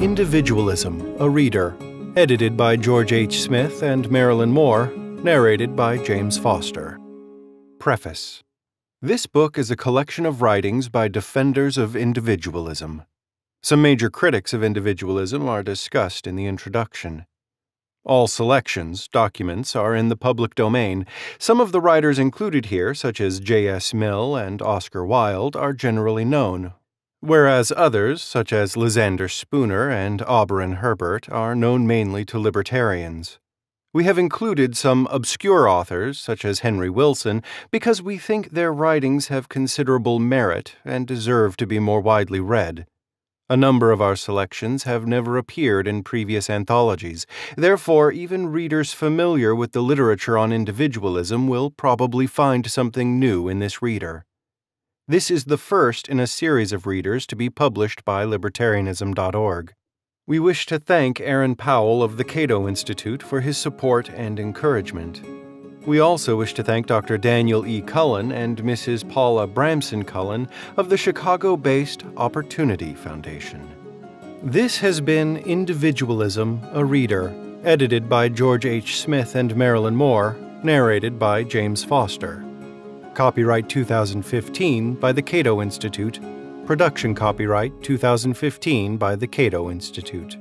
Individualism, a Reader, edited by George H. Smith and Marilyn Moore, narrated by James Foster. Preface This book is a collection of writings by defenders of individualism. Some major critics of individualism are discussed in the introduction. All selections, documents, are in the public domain. Some of the writers included here, such as J.S. Mill and Oscar Wilde, are generally known, whereas others, such as Lysander Spooner and Auberon Herbert, are known mainly to libertarians. We have included some obscure authors, such as Henry Wilson, because we think their writings have considerable merit and deserve to be more widely read. A number of our selections have never appeared in previous anthologies. Therefore, even readers familiar with the literature on individualism will probably find something new in this reader. This is the first in a series of readers to be published by Libertarianism.org. We wish to thank Aaron Powell of the Cato Institute for his support and encouragement. We also wish to thank Dr. Daniel E. Cullen and Mrs. Paula Bramson Cullen of the Chicago based Opportunity Foundation. This has been Individualism, a Reader, edited by George H. Smith and Marilyn Moore, narrated by James Foster. Copyright 2015 by the Cato Institute. Production copyright 2015 by the Cato Institute.